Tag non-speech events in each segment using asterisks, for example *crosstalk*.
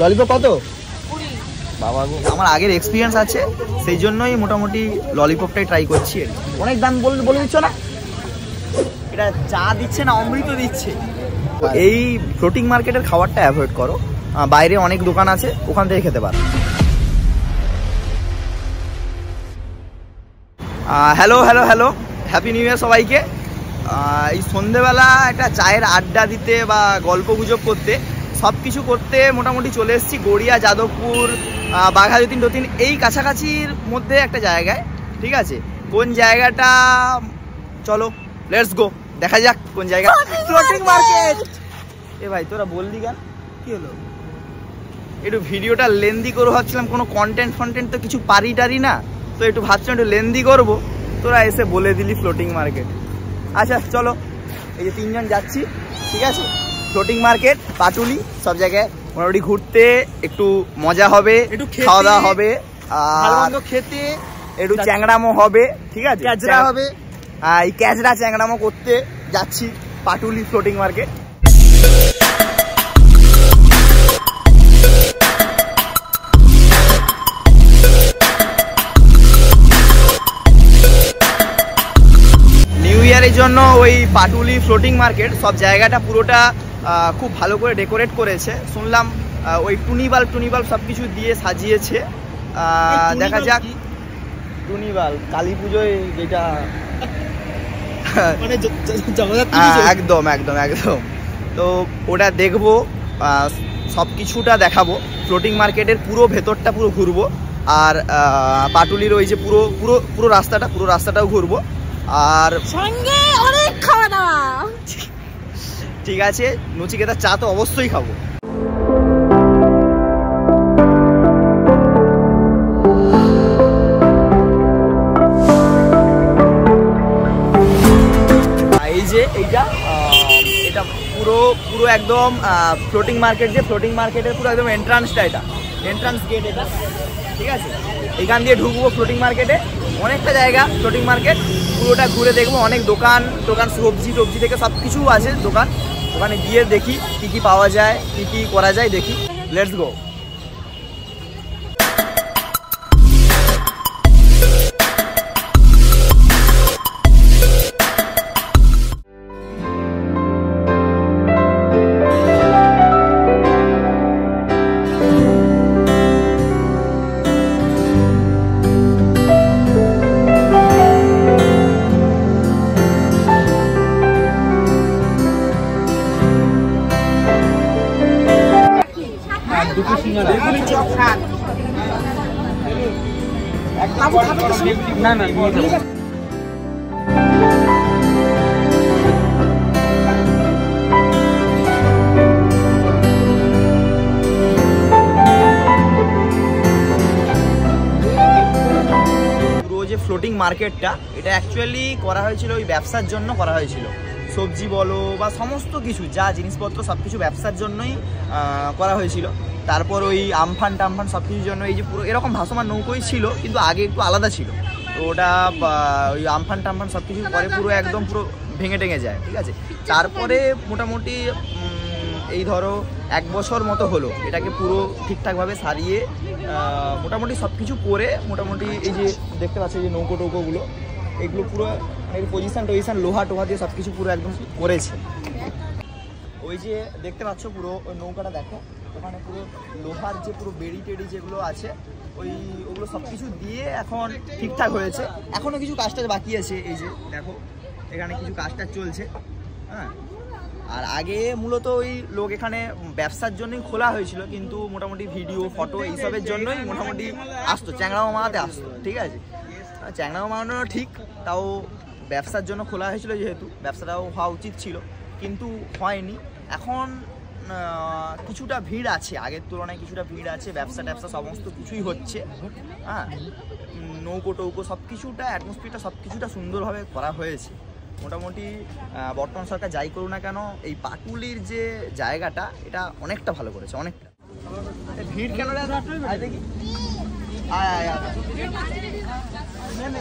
Lollipop কত? বাবা গো আমার আগের এক্সপিরিয়েন্স আছে সেই জন্যই মোটামুটি ললিপপটাই ট্রাই করছি অনেক দাম বলে বলে দিচ্ছ না? এটা চা দিচ্ছে না অমৃত দিচ্ছে। এই ফ্লোটিং মার্কেটের খাবারটা অ্যাভয়েড করো। বাইরে অনেক দোকান আছে ওখান থেকে খেতে পারো। Hello hello hello happy new year সবাইকে। এই সন্ধেবেলা একটা চায়ের আড্ডা দিতে বা গল্প গুজব করতে সব কিছু করতে মোটামুটি চলে এসেছি গড়িয়া যাদবপুর আহ, বাঘাযতীন টতিন এই কাছাকাছির মধ্যে একটা জায়গায় ঠিক আছে? কোন জায়গাটা? চলো লেটস গো দেখা যাক কোন জায়গা। ফ্লোটিং মার্কেট এ ভাই তোরা বললি কেন? কি হলো? একটু ভিডিওটা লেন্দি করে ভাবছিলাম কোনো কন্টেন্ট ফন্টেন্ট তো কিছু পারি টারি না তো একটু ভাবছিলাম একটু লেন্দি করব। তোরা এসে বলে দিলি ফ্লোটিং মার্কেট আচ্ছা চলো এই যে তিনজন যাচ্ছি ঠিক আছে? ফ্লোটিং মার্কেট পাটুলি সব জায়গায় মোটামুটি ঘুরতে একটু মজা হবে একটু খাওয়া দাওয়া হবে আর খেতে একটু চ্যাংড়ামো হবে ঠিক আছে? ক্যাচরা হবে। আহ, এই ক্যাচড়া চ্যাংড়ামো করতে যাচ্ছি পাটুলি ফ্লোটিং মার্কেট নিউ ইয়ারের জন্য ওই পাটুলি ফ্লোটিং মার্কেট সব জায়গাটা পুরোটা খুব ভালো করে ডেকোরেট করেছে। শুনলাম ওই টুনি বাল্ব টুনি বাল্ব সব কিছু দিয়ে সাজিয়েছে দেখা যাক। টুনি বাল্ব কালী পুজোয় যেটা *laughs* মানে হ্যাঁ, একদম একদম একদম। তো ওটা দেখব সব কিছুটা দেখাবো। ফ্লোটিং মার্কেটের পুরো ভেতরটা পুরো ঘুরবো। আর পাটুলির ওই যে পুরো পুরো পুরো রাস্তাটা পুরো রাস্তাটাও ঘুরবো। আর সঙ্গে অনেক খাওয়া দাওয়া। *laughs* ঠিক আছে, নচিকেতার চা তো অবশ্যই খাব। এই যে এটা পুরো পুরো একদম ফ্লোটিং মার্কেট যে ফ্লোটিং মার্কেটের পুরো একদম এন্ট্রান্সটা এটা। এন্ট্রান্স গেট এটা। ঠিক আছে? এখান দিয়ে ঢুকবো ফ্লোটিং মার্কেটে অনেকটা জায়গা ফ্লোটিং মার্কেট পুরোটা ঘুরে দেখব। অনেক দোকান দোকান সবজি, টবজি থেকে সব কিছু আছে দোকান। ওখানে গিয়ে দেখি কি কি পাওয়া যায় কি কি করা যায় দেখি। লেটস গো না যে ফ্লোটিং মার্কেটটা এটা অ্যাকচুয়ালি করা হয়েছিল ওই ব্যবসার জন্য করা হয়েছিল। সবজি বলো বা সমস্ত কিছু, যা জিনিসপত্র সব কিছু ব্যবসার জন্যই করা হয়েছিল। তারপর ওই আমফান টামফান সব কিছুর জন্য এই যে পুরো এরকম ভাসমান নৌকোই ছিল, কিন্তু আগে একটু আলাদা ছিল। তো ওটা ওই আমফান টামফান সব কিছু পরে পুরো একদম পুরো ভেঙে টেঙে যায়, ঠিক আছে? তারপরে মোটামুটি এই ধরো এক বছর মতো হলো, এটাকে পুরো ঠিকঠাকভাবে সারিয়ে মোটামুটি সব কিছু করে মোটামুটি এই যে দেখতে পাচ্ছি যে নৌকো টৌকোগুলো এগুলো পুরো এর পজিশন টজিশন লোহা টোহা দিয়ে সব কিছু পুরো একদম করেছে। ওই যে দেখতে পাচ্ছ পুরো, ওই নৌকাটা দেখো, ওখানে পুরো লোহার যে পুরো বেড়ি টেড়ি যেগুলো আছে, ওই ওগুলো সব কিছু দিয়ে এখন ঠিকঠাক হয়েছে। এখনও কিছু কাজটা বাকি আছে, এই যে দেখো, এখানে কিছু কাজটা চলছে হ্যাঁ। আর আগে মূলত ওই লোক এখানে ব্যবসার জন্যই খোলা হয়েছিল, কিন্তু মোটামুটি ভিডিও, ফটো, এইসবের জন্যই মোটামুটি আসতো চ্যাংড়ামা মামাতে আসতো, ঠিক আছে। আর চ্যাংড়ামা মারানো ঠিক তাও ব্যবসার জন্য খোলা হয়েছিল যেহেতু ব্যবসাটাও হওয়া উচিত ছিল কিন্তু হয়নি। এখন কিছুটা ভিড় আছে আগের তুলনায় কিছুটা ভিড় আছে ব্যবসা ট্যাবসা সমস্ত কিছুই হচ্ছে। হ্যাঁ নৌকো টৌকো সব কিছুটা অ্যাটমসফিয়ারটা সব কিছুটা সুন্দরভাবে করা হয়েছে। মোটামুটি বর্তমান সরকার যাই করুক না কেন এই পাটুলির যে জায়গাটা এটা অনেকটা ভালো করেছে অনেকটা। ভিড় কেন দেখি। আয় আয় আয় নে, নে।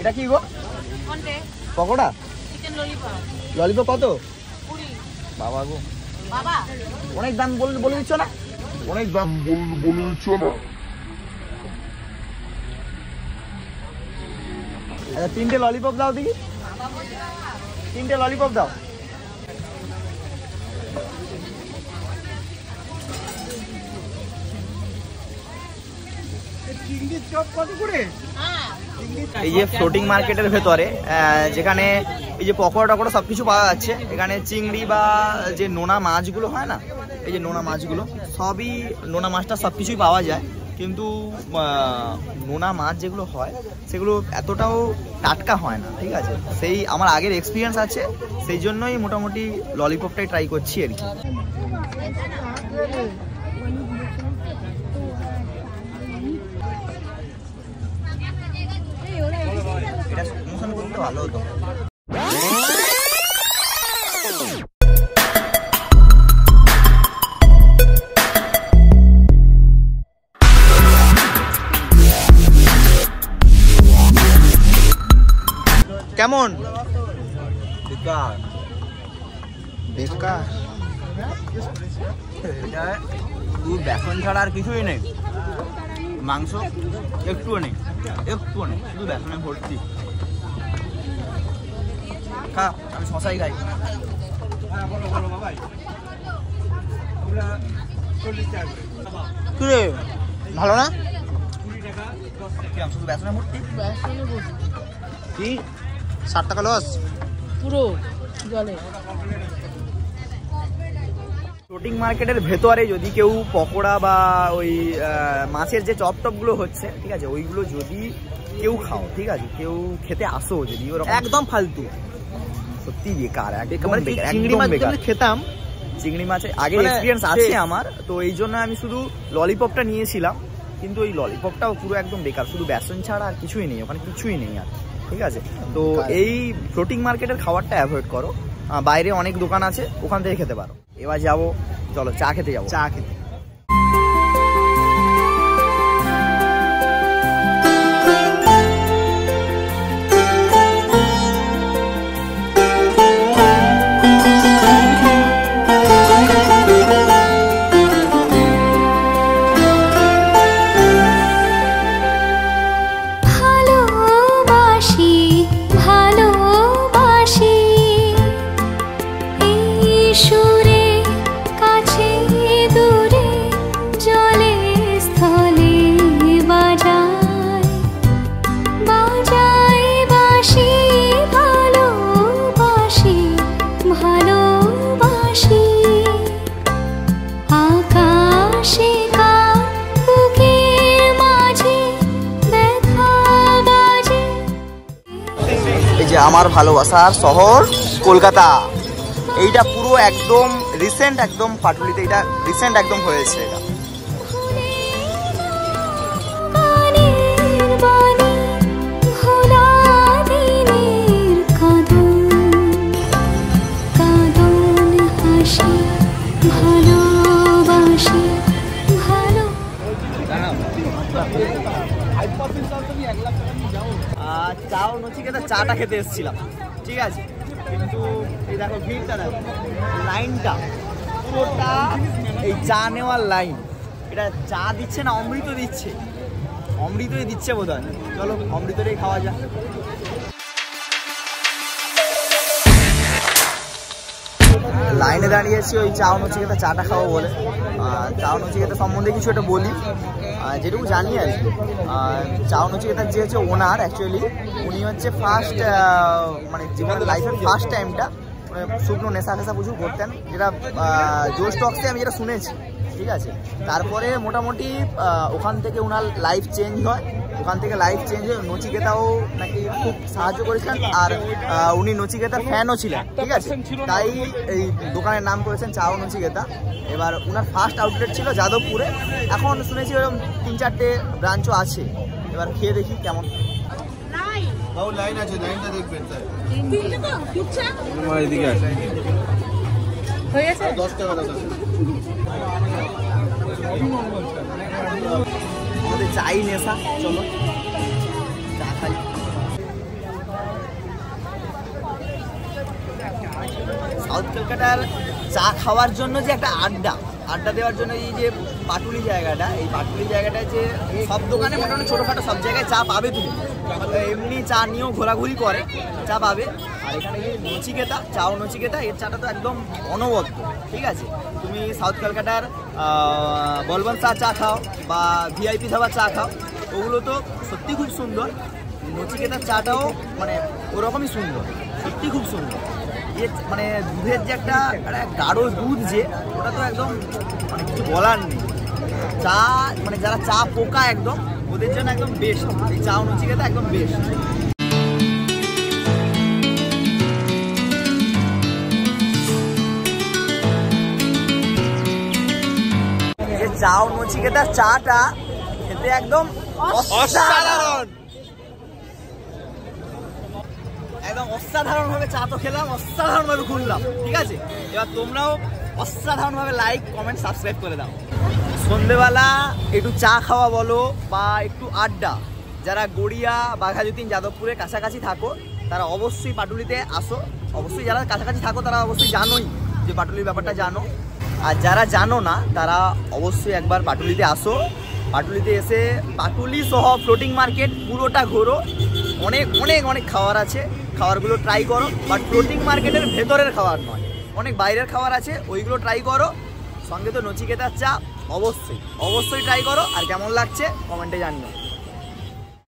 এটা কি গো? পকোড়া? ললিপপ ললিপপ কত? বাবা গো। বাবা। অনেক দাম বলে বলে দিচ্ছ না? অনেক দাম বলে দিচ্ছ না? আচ্ছা তিনটে ললিপপ দাও দেখি। তিনটে ললিপপ দাও। এই যে ফ্লোটিং মার্কেটের ভেতরে যেখানে এই যে পকোড়া টকোড়া সব কিছু পাওয়া যাচ্ছে, এখানে চিংড়ি বা যে নোনা মাছগুলো হয় না, এই যে নোনা মাছগুলো, সবই নোনা মাছটা সব কিছুই পাওয়া যায়। কিন্তু নোনা মাছ যেগুলো হয়, সেগুলো এতটাও টাটকা হয় না, ঠিক আছে? সেই আমার আগের এক্সপিরিয়েন্স আছে, সেই জন্যই মোটামুটি ললিপপটাই ট্রাই করছি আর কি। ভালো হতো। কেমন? বেকার। বেকার? এটা শুধু বেসন ছাড়া আর কিছুই নেই। মাংস একটুও নেই একটুও নেই শুধু বেসনে ভর্তি। খা আমি শশাই খাই। কিরে ভালো না? শুধু বেসনে ভর্তি। কি? ষাট টাকা লস পুরো জলে। ফ্লোটিং মার্কেটের ভেতরে যদি কেউ পকোড়া বা ওই মাছের যে চপ টপগুলো হচ্ছে ঠিক আছে ওইগুলো যদি কেউ খাও ঠিক আছে কেউ খেতে আসো যদি ওরকম। একদম ফালতু। সত্যি বেকার মানে চিংড়ি মাছ খেতাম চিংড়ি মাছে আগে মানে এক্সপিরিয়েন্স আছে আমার তো এই জন্য আমি শুধু ললিপপটা নিয়েছিলাম কিন্তু ওই ললিপপটাও পুরো একদম বেকার শুধু বেসন ছাড়া আর কিছুই নেই ওখানে কিছুই নেই আর ঠিক আছে? তো এই ফ্লোটিং মার্কেটের খাবারটা অ্যাভয়েড করো। বাইরে অনেক দোকান আছে ওখান থেকে খেতে পারো। এবার যাব চলো চা খেতে যাব। চা খেতে। ভালোবাসার শহর কলকাতা। এইটা পুরো একদম রিসেন্ট একদম পাটুলিতে এটা রিসেন্ট একদম হয়েছে এটা। চাও নচিকেতা চাটা খেতে এসেছিলাম। ঠিক আছে? কিন্তু এই দেখো ভিড়টা দেখো। লাইনটা, পুরোটা এই চা নেওয়ার লাইন। এটা চা দিচ্ছে না অমৃত দিচ্ছে? অমৃতই দিচ্ছে বোধ হয় চলো, অমৃতটাই খাওয়া যাক। লাইনে দাঁড়িয়েছি, ওই চা নচিকেতা চাটা খাব বলে। আর চা নচিকেতা সম্বন্ধে কিছু একটা বলি। যেটুকু জানি আর কি। আর চা নচিকেতার যে হচ্ছে ওনার অ্যাকচুয়ালি উনি হচ্ছে ফার্স্ট মানে জীবনের লাইফের ফার্স্ট টাইমটা শুকনো নেশা ফেশা প্রচুর করতেন। যেটা জোর স্টকসে আমি যেটা শুনেছি ঠিক আছে? তারপরে মোটামুটি ওখান থেকে ওনার লাইফ চেঞ্জ হয়। ওখান থেকে লাইফ চেঞ্জ হয়ে নচিকেতাও নাকি খুব সাহায্য করেছেন আর উনি নচিকেতার ফ্যানও ছিলেন ঠিক আছে? তাই এই দোকানের নাম করেছেন চাও নচিকেতা। এবার ওনার ফার্স্ট আউটলেট ছিল যাদবপুরে। এখন শুনেছি এরকম তিন চারটে ব্রাঞ্চও আছে। এবার খেয়ে দেখি কেমন। লাইন আছে লাইনটা দেখবেন স্যার তিনটে তো ইচ্ছা আমার এদিকে আছে হয়ে গেছে? দশ টাকা চাই নেশা সাউথ কলকাতার চা খাওয়ার জন্য যে একটা আড্ডা আড্ডা দেওয়ার জন্য এই যে পাটুলি জায়গাটা, এই পাটুলি জায়গাটায় যে সব দোকানে মোটামুটি ছোটোখাটো সব জায়গায় চা পাবে তুমি। এমনি চা নিয়েও ঘোরাঘুরি করে, চা পাবে। আর এখানে যে নচিকেতা চা ও নচিকেতা, এর চাটা তো একদম অনবদ্য, ঠিক আছে? তুমি সাউথ কলকাতার বলবন চা চা খাও বা ভিআইপি ধাবা চা খাও, ওগুলো তো সত্যি খুব সুন্দর। নচিকেতার চাটাও মানে ওরকমই সুন্দর, সত্যি খুব সুন্দর। এর মানে দুধের যে একটা গাঢ় দুধ যে, ওটা তো একদম মানে কিছু বলার নেই। চা মানে যারা চা পোকা একদম, ওদের জন্য একদম বেস্ট এই চা নচিকেতা একদম বেস্ট চা ও নচিকেতার চাটা খেতে একদম অসাধারণ! একদম অসাধারণ ভাবে চা তো খেলাম অসাধারণ ভাবে ঘুরলাম ঠিক আছে? এবার তোমরাও অসাধারণ ভাবে লাইক কমেন্ট সাবস্ক্রাইব করে দাও। সন্ধেবেলা একটু চা খাওয়া বলো বা একটু আড্ডা। যারা গড়িয়া বাঘাযতীন যাদবপুরের কাছাকাছি থাকো তারা অবশ্যই পাটুলিতে আসো। অবশ্যই যারা কাছাকাছি থাকো তারা অবশ্যই জানোই যে পাটুলির ব্যাপারটা জানো। আর যারা জানো না, তারা অবশ্যই একবার পাটুলিতে আসো। পাটুলিতে এসে পাটুলি সহ ফ্লোটিং মার্কেট পুরোটা ঘোরো। অনেক অনেক অনেক খাবার আছে। খাবারগুলো ট্রাই করো। বাট ফ্লোটিং মার্কেটের ভেতরের খাবার নয়। অনেক বাইরের খাবার আছে, ওইগুলো ট্রাই করো। সঙ্গে তো নচিকেতার চা। অবশ্যই অবশ্যই ট্রাই করো। আর কেমন লাগছে কমেন্টে জানিও।